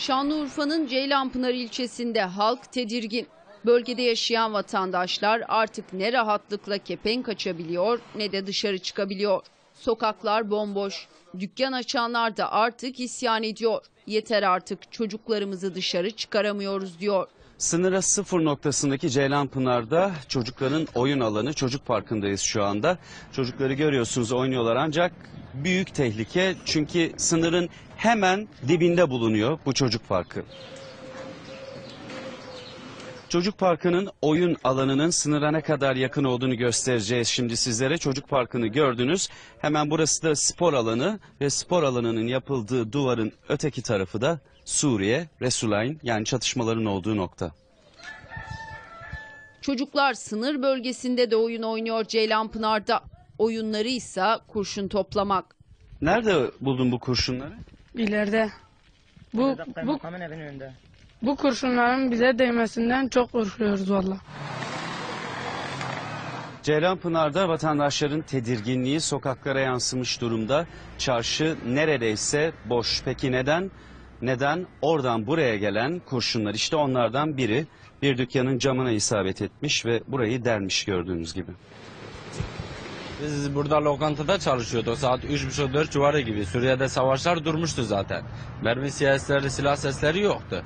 Şanlıurfa'nın Ceylanpınar ilçesinde halk tedirgin. Bölgede yaşayan vatandaşlar artık ne rahatlıkla kepenk açabiliyor ne de dışarı çıkabiliyor. Sokaklar bomboş. Dükkan açanlar da artık isyan ediyor. Yeter artık çocuklarımızı dışarı çıkaramıyoruz diyor. Sınıra sıfır noktasındaki Ceylanpınar'da çocukların oyun alanı çocuk parkındayız şu anda. Çocukları görüyorsunuz oynuyorlar ancak büyük tehlike çünkü sınırın hemen dibinde bulunuyor bu çocuk parkı. Çocuk parkının oyun alanının sınıra ne kadar yakın olduğunu göstereceğiz şimdi sizlere. Çocuk parkını gördünüz. Hemen burası da spor alanı ve spor alanının yapıldığı duvarın öteki tarafı da Suriye, Resulayn yani çatışmaların olduğu nokta. Çocuklar sınır bölgesinde de oyun oynuyor Ceylanpınar'da. Oyunları ise kurşun toplamak. Nerede buldun bu kurşunları? İleride. Bu, bu, Kaymakamın evinin önünde. bu kurşunların bize değmesinden çok korkuyoruz valla. Ceylanpınar'da vatandaşların tedirginliği sokaklara yansımış durumda. Çarşı neredeyse boş. Peki neden? Neden? Oradan buraya gelen kurşunlar işte onlardan biri bir dükkanın camına isabet etmiş ve burayı delmiş gördüğünüz gibi. Biz burada lokantada çalışıyorduk saat 3.30-4 civarı gibi. Suriye'de savaşlar durmuştu zaten. Mermi siyasileri, silah sesleri yoktu.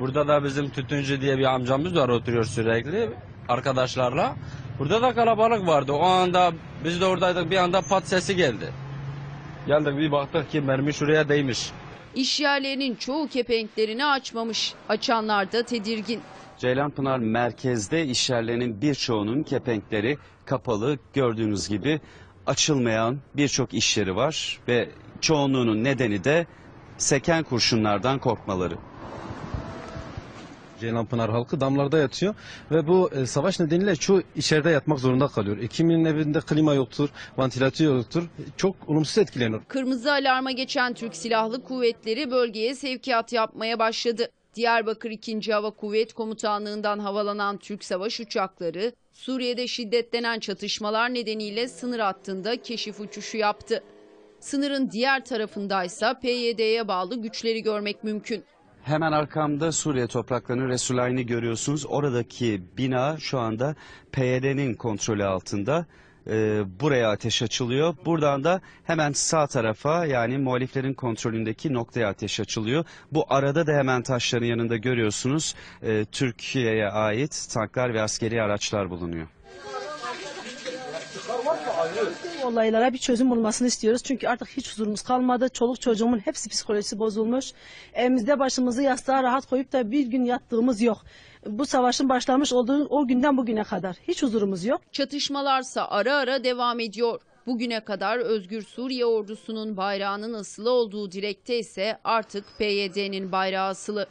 Burada da bizim tütüncü diye bir amcamız var oturuyor sürekli arkadaşlarla. Burada da kalabalık vardı. O anda biz de oradaydık bir anda pat sesi geldi. Geldik bir baktık ki mermi şuraya değmiş. İş yerlerinin çoğu kepenklerini açmamış. Açanlar da tedirgin. Ceylanpınar merkezde işyerlerinin birçoğunun kepenkleri kapalı gördüğünüz gibi açılmayan birçok iş yeri var ve çoğunluğunun nedeni de seken kurşunlardan korkmaları. Ceylanpınar halkı damlarda yatıyor ve bu e, savaş nedeniyle çoğu içeride yatmak zorunda kalıyor. E, kiminin evinde klima yoktur, vantilatör yoktur. Çok olumsuz etkileniyor. Kırmızı alarma geçen Türk Silahlı Kuvvetleri bölgeye sevkiyat yapmaya başladı. Diyarbakır 2. Hava Kuvvet Komutanlığı'ndan havalanan Türk savaş uçakları Suriye'de şiddetlenen çatışmalar nedeniyle sınır hattında keşif uçuşu yaptı. Sınırın diğer tarafındaysa PYD'ye bağlı güçleri görmek mümkün. Hemen arkamda Suriye topraklarının Resulayn'ı görüyorsunuz. Oradaki bina şu anda PYD'nin kontrolü altında. Ee, buraya ateş açılıyor. Buradan da hemen sağ tarafa yani muhaliflerin kontrolündeki noktaya ateş açılıyor. Bu arada da hemen taşların yanında görüyorsunuz e, Türkiye'ye ait tanklar ve askeri araçlar bulunuyor. Olaylara bir çözüm bulmasını istiyoruz. Çünkü artık hiç huzurumuz kalmadı. Çoluk çocuğumun hepsi psikolojisi bozulmuş. Evimizde başımızı yastığa rahat koyup da bir gün yattığımız yok. Bu savaşın başlamış olduğu o günden bugüne kadar hiç huzurumuz yok. Çatışmalarsa ara ara devam ediyor. Bugüne kadar Özgür Suriye ordusunun bayrağının asılı olduğu direkte ise artık PYD'nin bayrağı asılı.